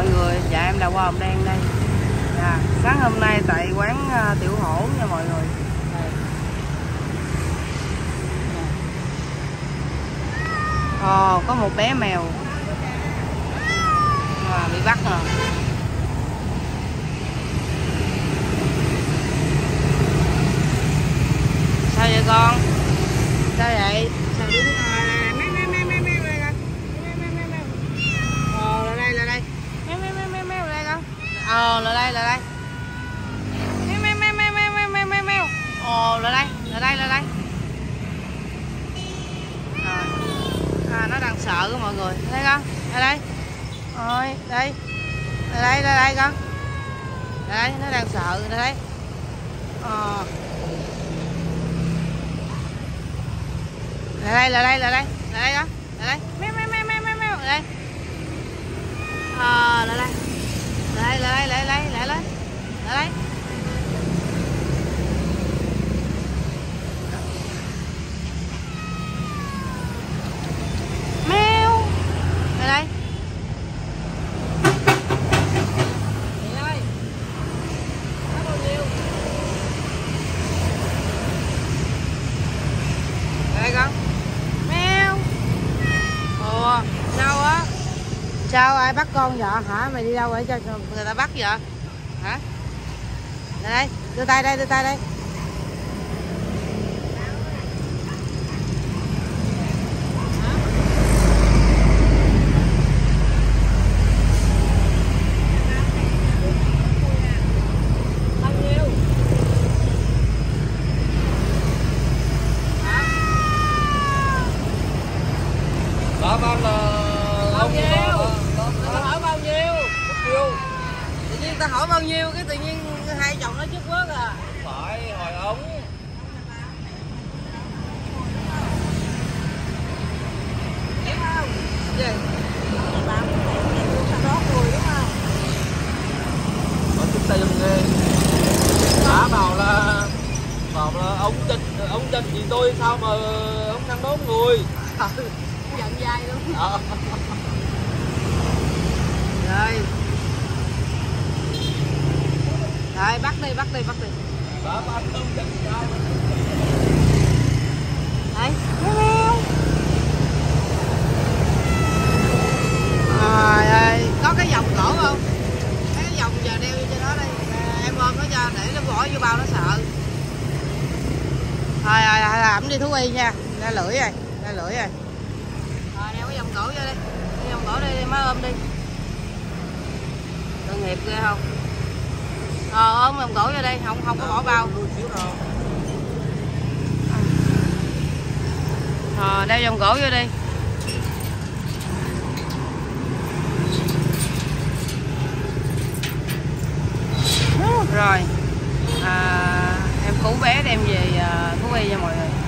mọi người. Dạ em là Hoa Hồng Đen đây. Dạ, sáng hôm nay tại quán uh, Tiểu Hổ nha mọi người. Ồ, có một bé mèo. À, bị bắt rồi sao vậy con sao vậy sao đứng à, meo meo meo meo meo đây con meo meo meo meo ồ là đây là đây meo meo meo meo meo đây ờ ồ là đây là đây. Meo meo meo meo meo meo meo meo ồ là đây là đây là đây. Ờ. À, nó đang sợ của mọi người. Thấy không ở đây. Rồi đây. Là đây là đây con. Là đây nó đang sợ là đây. Ờ. Là đây là đây là đây. Là đây con là đây. sao ai bắt con vợ hả? Mày đi đâu vậy? Cho người ta bắt vợ hả? Đây đây đưa tay đây đưa tay đây. Hãy subscribe cho không bỏ lỡ những video nhiên tao hỏi bao nhiêu cái tự nhiên hai chồng nó trước quá à. Phải hồi ống. Gì ở dạ. chúng ta dùng nghe đã vào là vào là ông trình ông trình thì tôi sao mà ông năm bốn người? Giận dai luôn đây. Ờ rồi bắt đi bắt đi bắt đi. Đấy meo trời ơi có cái vòng cổ không? Cái vòng giờ đeo vô cho nó đi. À, em ôm nó cho để nó bỏ vô bao nó sợ. Thôi rồi rồi làm đi thú y nha. Ra lưỡi rồi ra lưỡi rồi. Rồi đeo cái vòng cổ vô đi. Cái vòng cổ đi, đi má ôm đi. Tội nghiệp ghê không ờ ôm vòng cổ vô đây không không có bỏ bao.ờ đeo vòng cổ vô đi. Rồi à, em cứu bé đem về à, thú y cho mọi người.